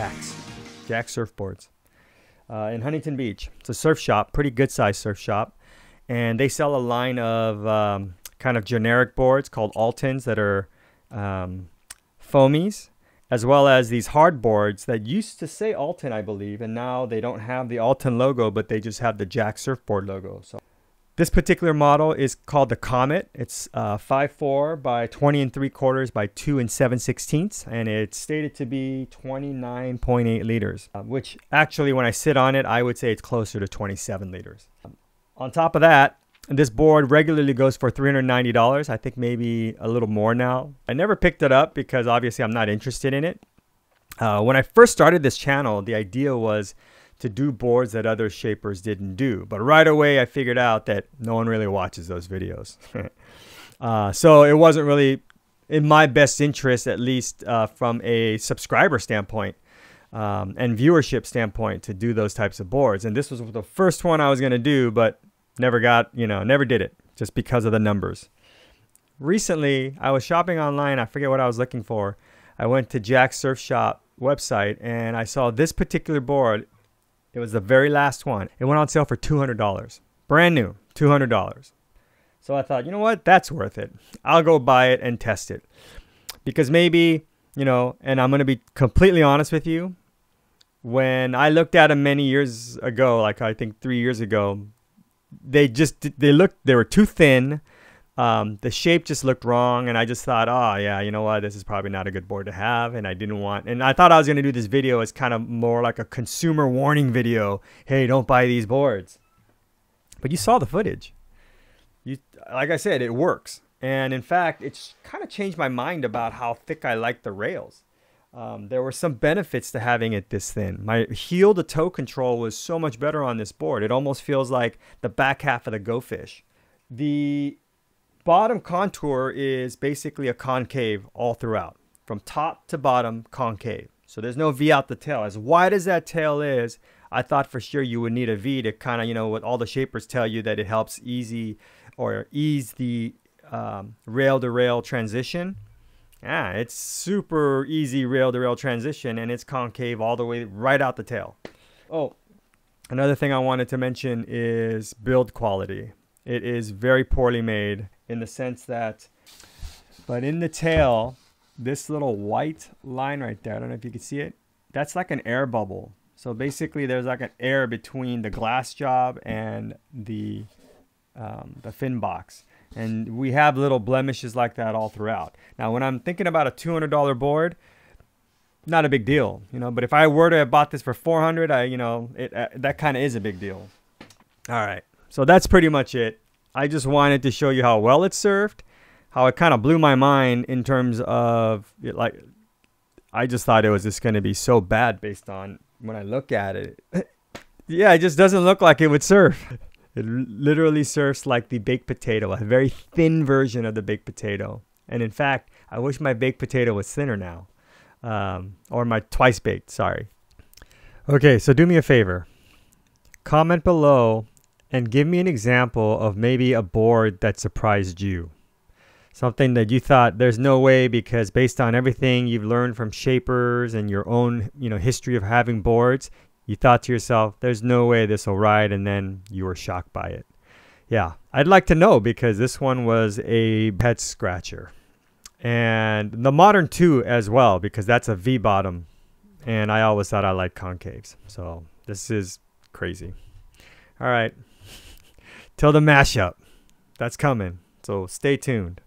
Jack's, Jack's surfboards uh, in Huntington Beach. It's a surf shop, pretty good sized surf shop, and they sell a line of um, kind of generic boards called Altons that are um, foamies, as well as these hard boards that used to say Alton, I believe, and now they don't have the Alton logo, but they just have the Jack surfboard logo. So this particular model is called the Comet. It's uh, 5.4 by 20 and 3 quarters by 2 and 7 sixteenths, and it's stated to be 29.8 liters, uh, which actually, when I sit on it, I would say it's closer to 27 liters. Um, on top of that, this board regularly goes for $390. I think maybe a little more now. I never picked it up because obviously I'm not interested in it. Uh, when I first started this channel, the idea was to do boards that other shapers didn't do. But right away, I figured out that no one really watches those videos. uh, so it wasn't really in my best interest, at least uh, from a subscriber standpoint um, and viewership standpoint, to do those types of boards. And this was the first one I was going to do, but never got, you know, never did it just because of the numbers. Recently, I was shopping online. I forget what I was looking for. I went to Jack's Surf Shop website and I saw this particular board it was the very last one. It went on sale for $200. Brand new, $200. So I thought, you know what? That's worth it. I'll go buy it and test it. Because maybe, you know, and I'm going to be completely honest with you. When I looked at them many years ago, like I think three years ago, they just, they looked, they were too thin um, the shape just looked wrong and i just thought oh yeah you know what this is probably not a good board to have and i didn't want and i thought i was going to do this video as kind of more like a consumer warning video hey don't buy these boards but you saw the footage you like i said it works and in fact it's kind of changed my mind about how thick i like the rails um, there were some benefits to having it this thin. My heel to toe control was so much better on this board. It almost feels like the back half of the Go Fish. The bottom contour is basically a concave all throughout, from top to bottom concave. So there's no V out the tail. As wide as that tail is, I thought for sure you would need a V to kind of, you know, what all the shapers tell you that it helps easy or ease the rail to rail transition. Yeah, it's super easy rail to rail transition and it's concave all the way right out the tail. Oh, another thing I wanted to mention is build quality. It is very poorly made in the sense that, but in the tail, this little white line right there, I don't know if you can see it, that's like an air bubble. So basically there's like an air between the glass job and the, um, the fin box. And we have little blemishes like that all throughout. Now, when I'm thinking about a $200 board, not a big deal, you know. But if I were to have bought this for 400, I, you know, it uh, that kind of is a big deal. All right, so that's pretty much it. I just wanted to show you how well it served, how it kind of blew my mind in terms of like I just thought it was just going to be so bad based on when I look at it. yeah, it just doesn't look like it would serve. It literally serves like the baked potato, a very thin version of the baked potato. And in fact, I wish my baked potato was thinner now. Um, or my twice baked, sorry. Okay, so do me a favor. Comment below and give me an example of maybe a board that surprised you. Something that you thought there's no way because based on everything you've learned from shapers and your own, you know, history of having boards, you thought to yourself, there's no way this will ride and then you were shocked by it. Yeah, I'd like to know because this one was a head scratcher. And the Modern 2 as well because that's a V bottom and I always thought I liked concaves. So this is crazy. All right till the mashup. That's coming. So stay tuned.